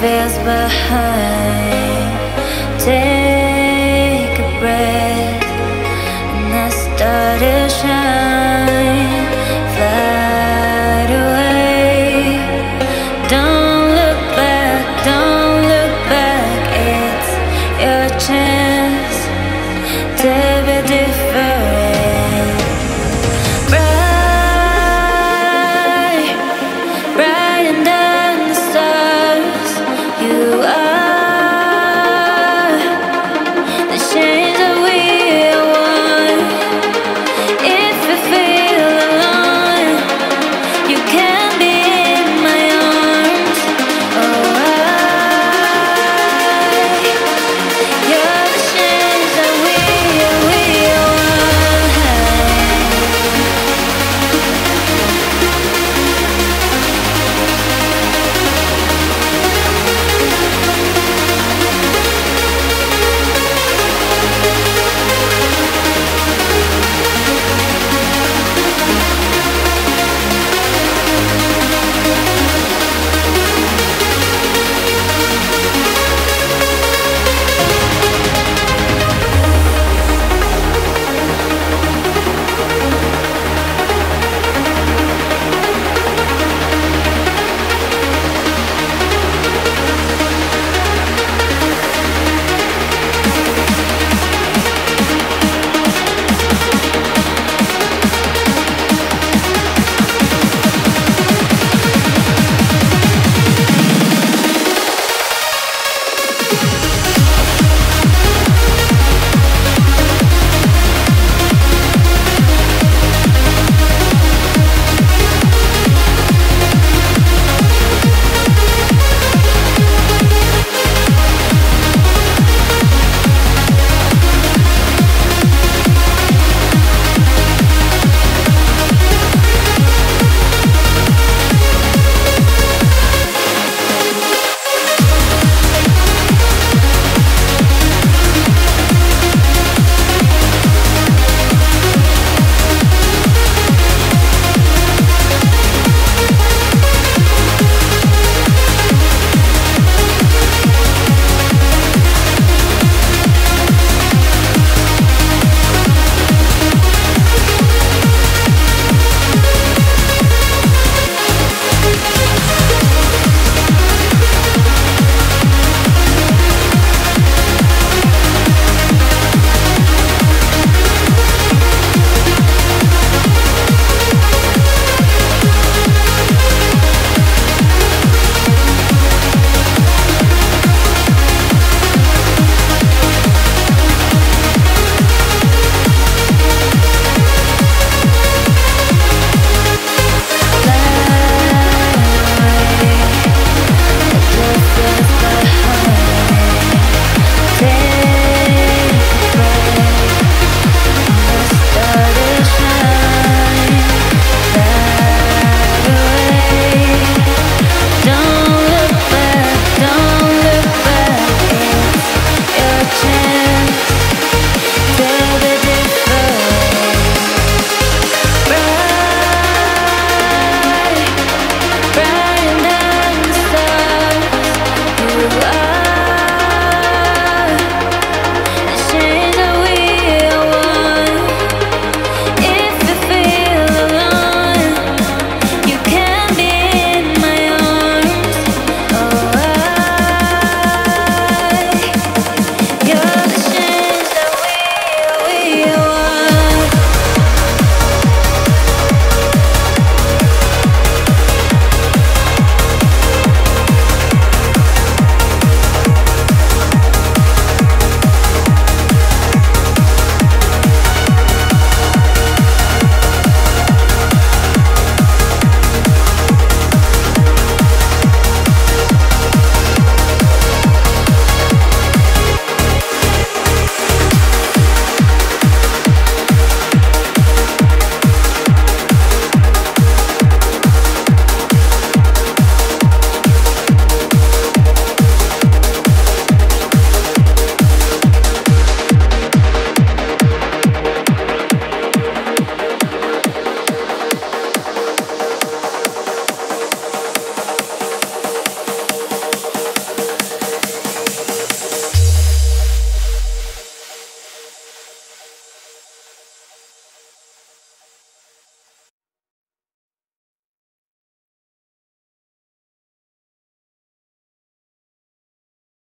feels behind. Take a breath, and that start to shine. Fly away. Don't look back, don't look back. It's your chance to be different.